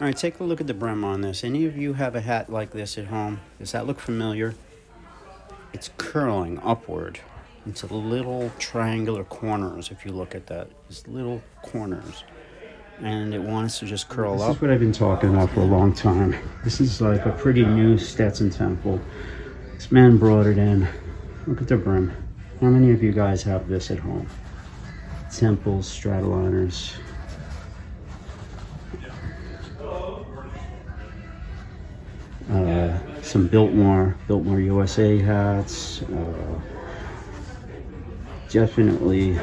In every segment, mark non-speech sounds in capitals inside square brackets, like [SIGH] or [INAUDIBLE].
All right, take a look at the brim on this. Any of you have a hat like this at home? Does that look familiar? It's curling upward into little triangular corners if you look at that. It's little corners. And it wants to just curl this up. This is what I've been talking about for a long time. This is like a pretty new Stetson temple. This man brought it in. Look at the brim. How many of you guys have this at home? Temples, Stratoliners. Some Biltmore, Biltmore USA hats. Uh, definitely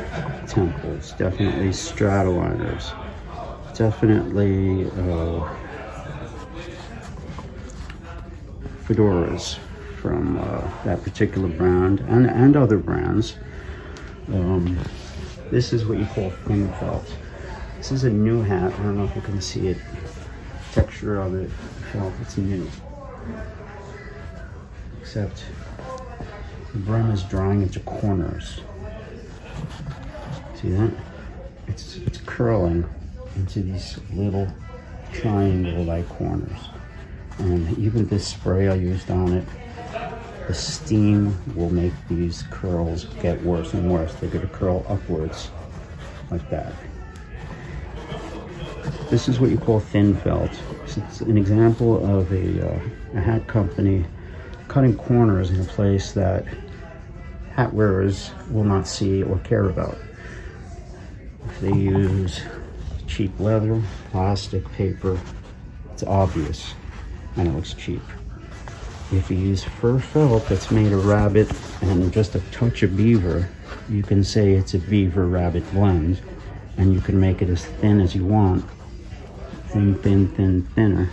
temples, definitely Stratoliners, definitely uh, fedoras from uh, that particular brand and, and other brands. Um, this is what you call thin felt. This is a new hat. I don't know if you can see it. Texture of it, felt it's new. Except the brim is drawing into corners. See that? It's, it's curling into these little triangle-like corners. And even this spray I used on it, the steam will make these curls get worse and worse. They're gonna curl upwards like that. This is what you call thin felt. It's an example of a, uh, a hat company cutting corners in a place that hat wearers will not see or care about. If they use cheap leather, plastic, paper, it's obvious and it looks cheap. If you use fur felt that's made of rabbit and just a touch of beaver, you can say it's a beaver rabbit blend and you can make it as thin as you want. Thin, thin, thin, thinner.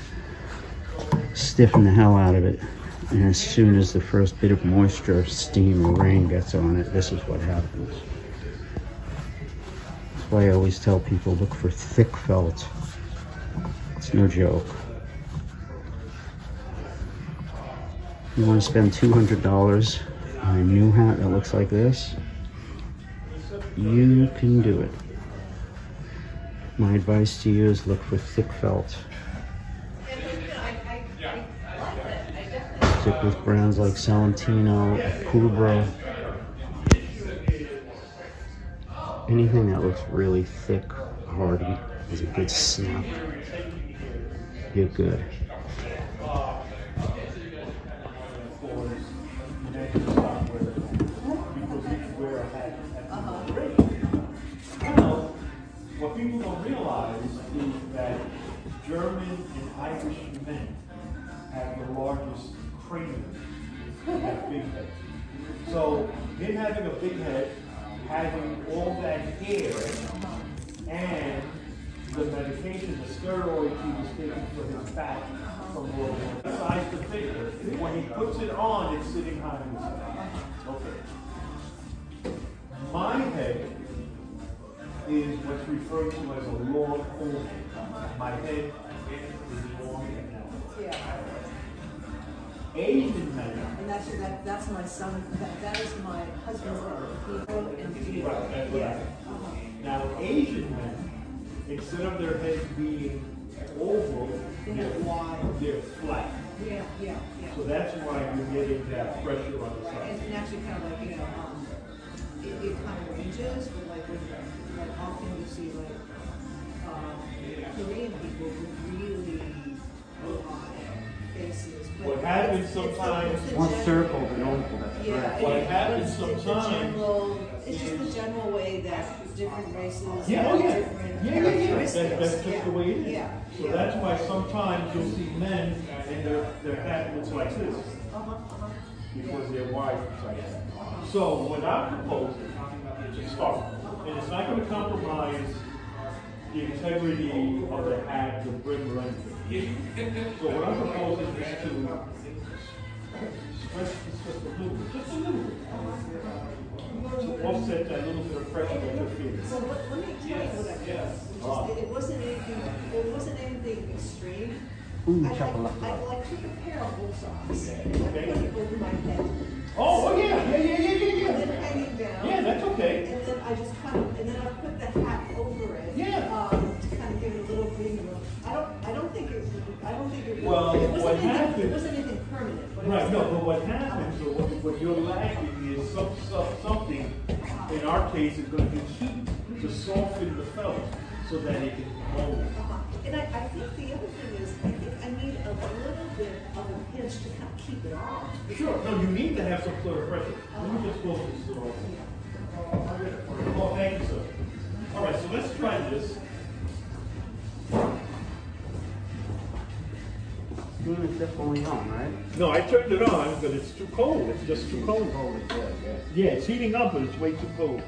Stiffen the hell out of it. And as soon as the first bit of moisture, steam, or rain gets on it, this is what happens. That's why I always tell people look for thick felt. It's no joke. You want to spend $200 on a new hat that looks like this? You can do it. My advice to you is look for thick felt. With brands like Selentino, Akubra. Anything that looks really thick, hardy, is a good snap. You're good. What people don't realize is that German and Irish men have the largest big heads. So him having a big head, having all that hair, and the medication, the steroid he was taking for his fat from World War II, size the figure. When he puts it on, it's sitting high in his head. Okay. My head is what's referred to as a long oval. My head Asian men, and that's, that, that's my son, that, that is my husband's and. Right, that's what I- Yeah, uh-huh. now Asian men, instead of their heads being oval, they're wide, they're flat. Yeah, yeah, So that's why you're getting that pressure on the And, side. and actually kind of like, you know, um, it, it kind of ranges, but like, when, like often you see like, um, Korean people with really faces. but What happens it's- it's the- sometimes- it's the One gen- circle, an oval, that's Yeah. correct. What it- happens it's- it's the sometimes general- It's just the general way that different races Yeah, have oh yeah, different yeah, yeah, yeah, that, that's just Yeah, the way it is. Yeah. So yeah. that's why sometimes you'll see men and their, their hat looks like this. Uh-huh, uh-huh. because their wife wide like that. So what I'm proposing to start, and it's not gonna compromise the integrity of the hat, the brim, or anything. So what I'm proposing is to stretch this just a little bit, just a little bit. To offset that little bit of pressure that you're feeling. So let, let me tell you what I did. It's just- It wasn't anything, it wasn't anything extreme. Ooh, I like, chocolate. I like took a pair of bull socks and I put it over my head. Oh, oh, yeah, yeah, yeah, yeah, yeah, And then yeah. hanging. Yeah, but it Right, was. no, but what happens, or what, what you're lacking is some, some, something, in our case, is gonna be heat to soften the felt so that it can mold. Uh-huh. And I, I think the other thing is, I think I need a little bit of a pinch to kind of keep it on. Sure, no, you need to have some sort of pressure. Let me just close this door. Oh, thank you, sir. All right, so let's try this. Steam definitely on, right? No, I turned it on, but it's too cold. It's just too cold. Yeah, it's heating up, but it's way too cold.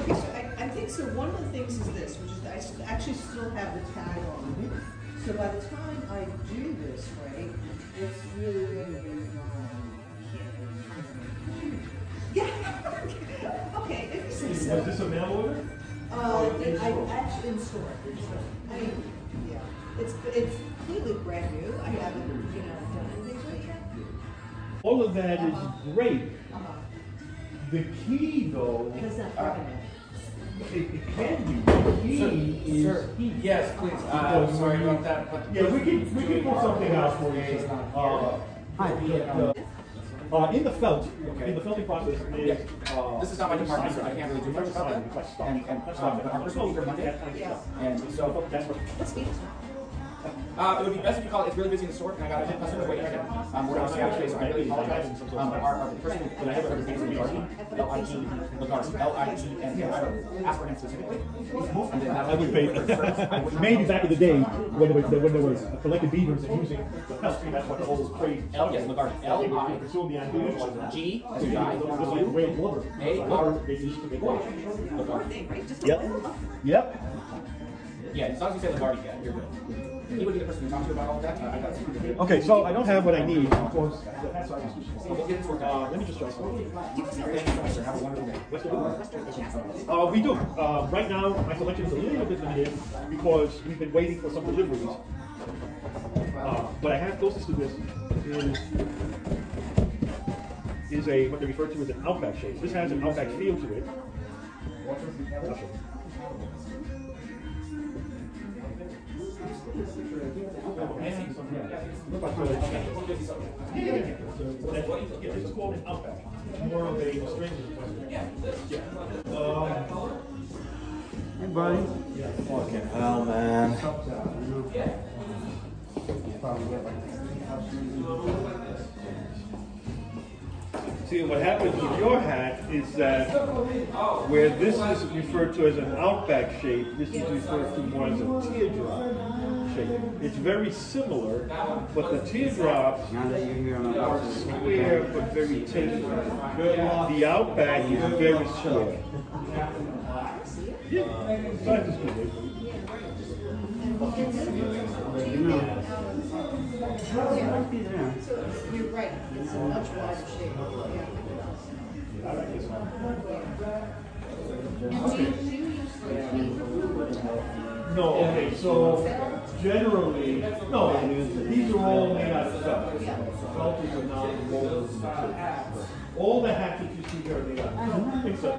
Okay, so I, I think so, one of the things is this, which is that I s- actually still have the tag on. So by the time I do this, right, it's really going to be. [LAUGHS] Yeah, [LAUGHS] okay, if you say Was so. this a mail order? In store. I mean, yeah, it's, it's completely brand new, I haven't, you know, done anything to it yet. All of that is great. Uh-huh. The key, though, But it's not permanent. it, it can be. The key is Sir, heat. yes, please, uh, sorry about that, but. Yeah, we can, we can pull something out for you. sir. Uh, Hi. Uh, in the felt, in the felting process is, uh. This is not my department, so I can't really do much about that. And, and, um, but our first meeting Monday, and so, That's what. Let's meet. Uh, it would be best if you call it, it's really busy in the store, and I got a customer waiting right now. Um, we're on Saturday, so I really apologize. Um, but our, our person who put together everything is Ligardi, L-I-G, Ligardi, L-I-G, and I ask for him specifically. And then that I would pay, [LAUGHS] maybe back in the day, when there was, when there was collected beavers and using the pelt, that's what the whole craze. L, yes, Ligardi, L-I, Consume the idea. G, as in guy, Just like whale blubber. A, R, They used to make water. Ligardi. Thing, right? Just Yep. Yep. Yeah, as long as you say Ligardi, yeah, you're good. He would person to to about all that, uh, I got some. Okay, so I don't have what I need. because- So we'll get this worked out. Uh, let me just try something. Thank you so much, sir, have a wonderful day. What's the Uh, we do. Uh, right now, my selection is a little bit limited because we've been waiting for some deliveries. Uh, but I have closest to this is is a what they refer to as an outback shape. This has an outback feel to it. Hey, buddy. Fucking hell, man. See, what happens with your hat is that where this is referred to as an outback shape, this is referred to more as a teardrop shape. It's very similar, but the teardrops Now you're here, I'm are about to. square but very tapered. The outback is very square. Yeah, size is good. It might. So you're right, it's a much wider shape, yeah. And do you, do you use like? No, okay, so generally, no, these are all made out of felt. Felt is a non-woven material. All the hats that you see here are made out of felt,